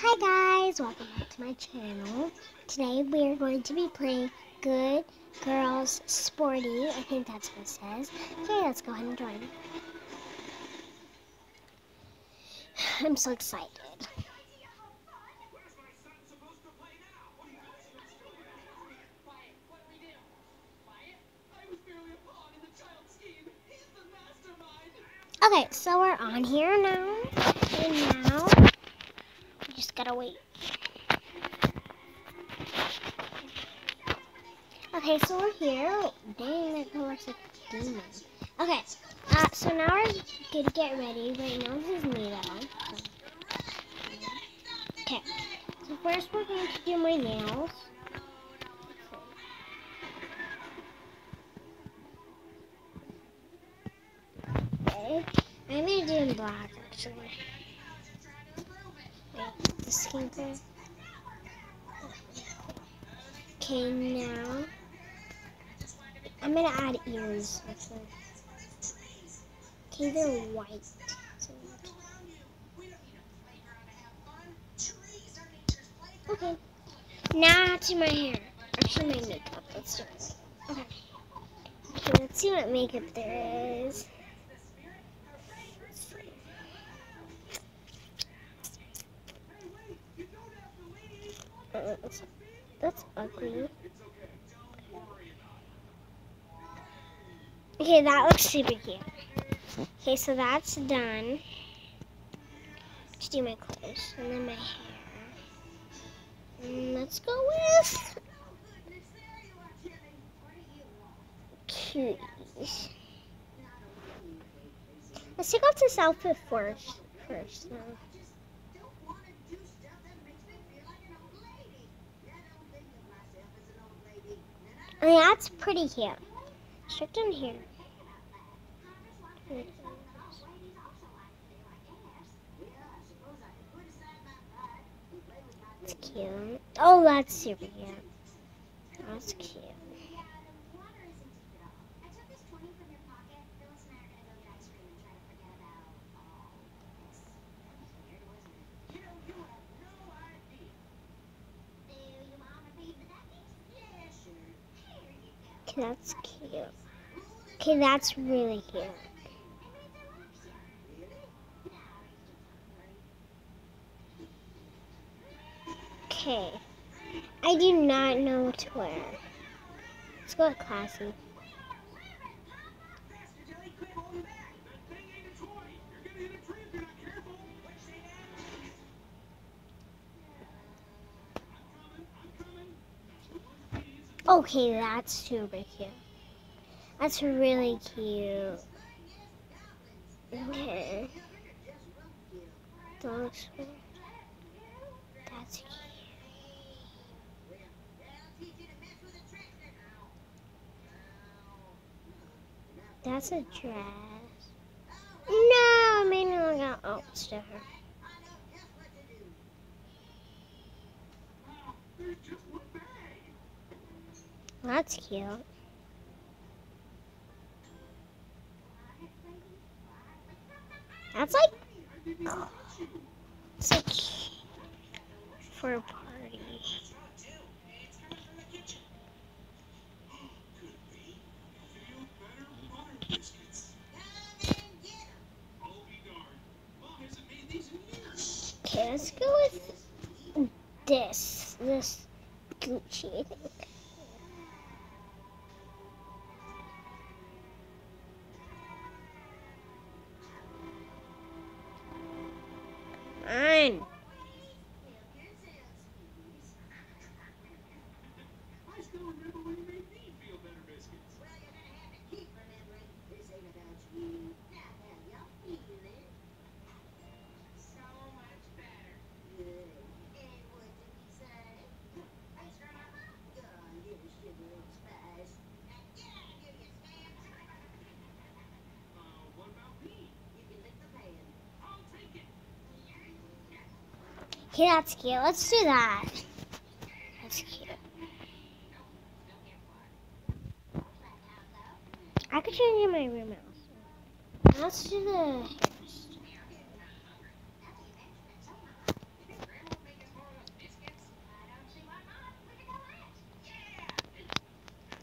Hi guys, welcome back to my channel. Today we are going to be playing Good Girls Sporty. I think that's what it says. Okay, let's go ahead and join. I'm so excited. Okay, so we're on here now. And now gotta wait. Okay, so we're here. Dang, that looks like a demon. Okay, uh, so now we're gonna get ready. Right now this is me though. Okay, so first we're going to do my nails. Okay, I'm gonna do in black actually. The. Okay, now I'm gonna add ears. Okay, they're white. So- Okay. Now to my hair. Actually, my makeup. Let's do it. Okay. Okay, let's see what makeup there is. That's- That's ugly. Okay, that looks super cute. Okay, so that's done. Let's do my clothes and then my hair. And let's go with cuties. Let's take off this outfit first. First, though. Oh, yeah, that's pretty cute. Check down here. It's cute. Oh, that's super cute. That's cute. Okay, that's cute. Okay, that's really cute. Okay. I do not know what to wear. Let's go with classy. Okay, that's super cute. That's really cute. Okay. Looks weird. That's cute. That's a dress. No, maybe I got oh, to her. That's cute. That's like, it's like for a party. Okay, let's go with this. This Gucci, think. Okay, that's cute. Let's do that. That's cute. I could change my room out. Let's do the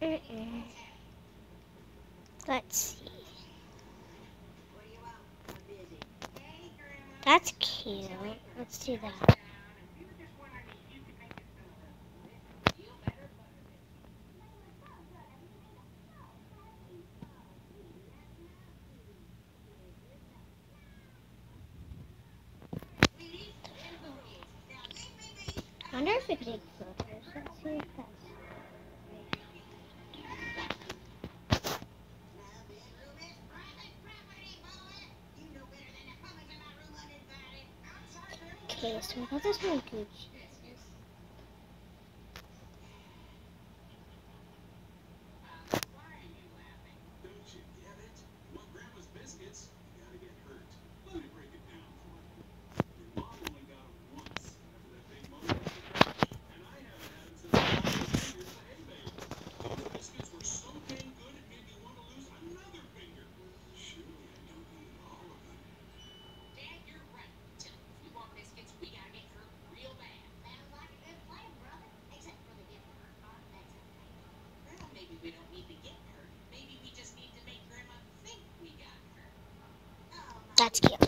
Mm -mm. Let's see. That's cute. Let's do that. wonder if it takes. Let's see if that's... Okay, so we got this one Gucci. That's cute.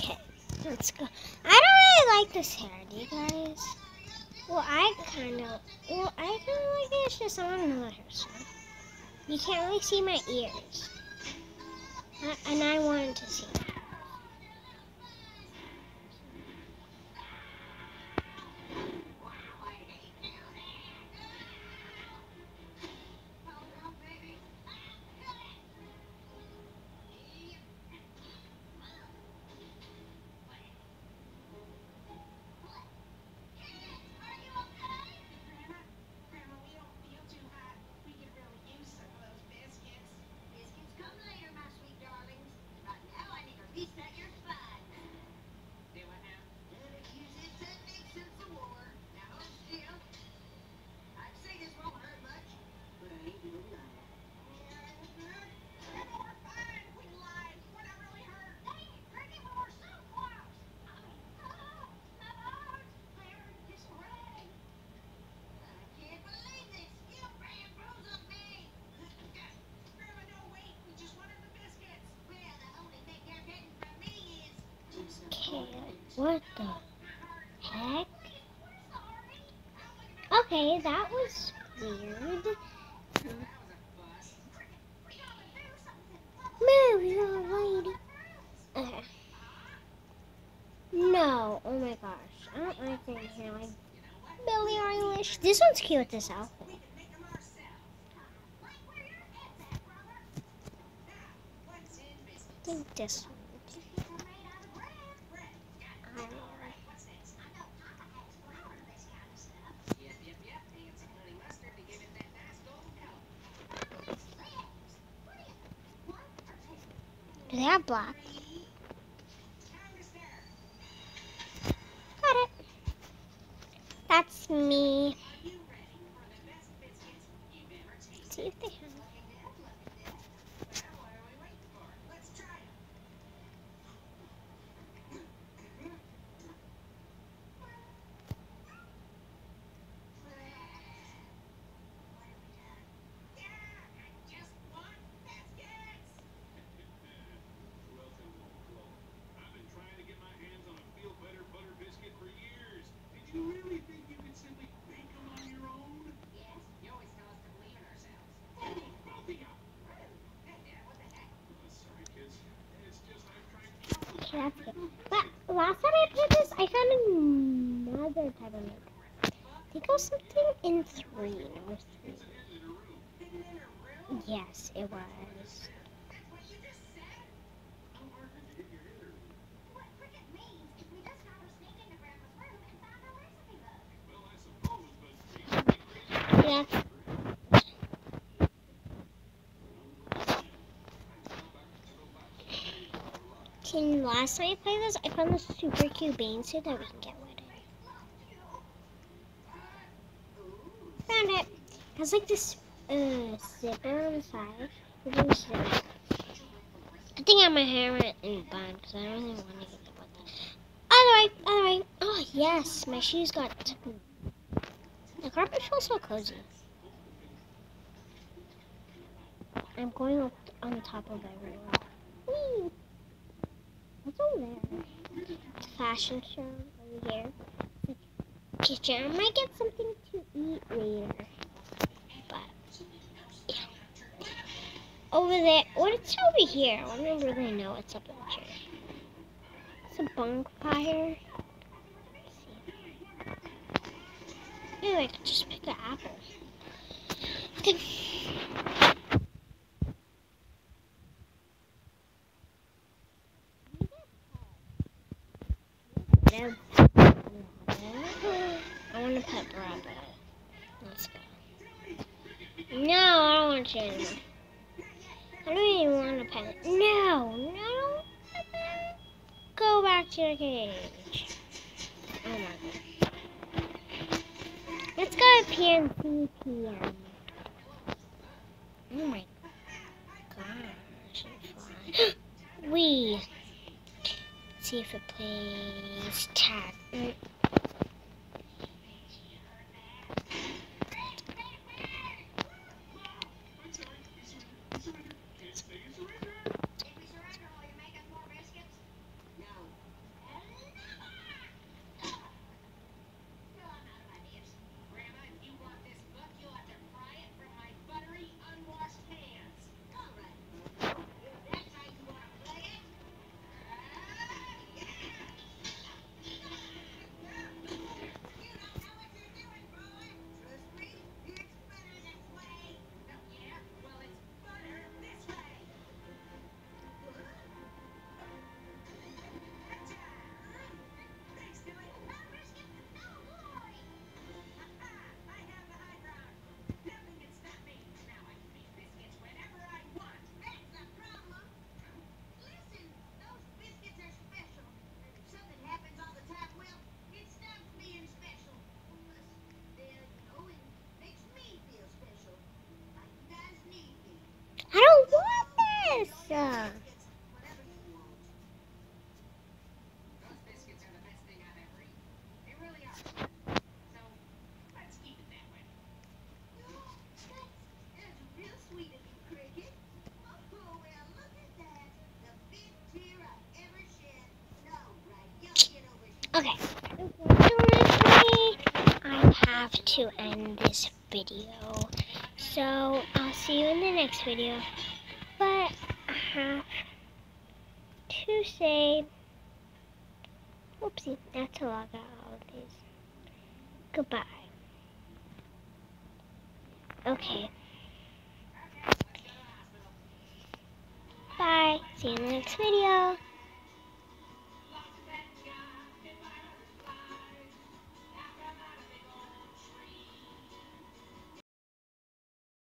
Okay, let's go. I don't really like this hair, do you guys? Well, I kind of, well, I kind of like it, it's just on another hairstyle. You can't really see my ears. I, and I wanted to see them. What the heck? Okay, that was weird. Mary, lady. Okay. No, oh my gosh. I don't like things now. Billie Eilish. This one's cute, this outfit. I think this one. They have black? Got it. That's me. But last time I played this, I found another type of makeup. I think it was something in three. Yes, it was. seen last time I played this, I found this super cute Bane suit that we can get rid of. Found it. It has like this uh, zipper on the side. I think I might have it in bun because I really want to get the bun. Alright, alright. Oh, yes, my shoes got. The carpet feels so cozy. I'm going up on top of everyone. What's over there? It's a fashion show over here. It's kitchen. I might get something to eat later. But yeah. Over there. What's over here? I don't really know what's up over here. It's a bonfire. Let's I could just pick an apple. Okay. No. I want to pet Bravo. Let's go. No, I don't want to anymore. I don't even want to pet it. No, no. Go back to the cage. Oh my god. Let's go to PNC PM. Oh my gosh. We see if it plays tag. It. okay. I have to end this video. So I'll see you in the next video. Have to say, whoopsie, that's to I got all of these. Goodbye. Okay. Bye. See you in the next video.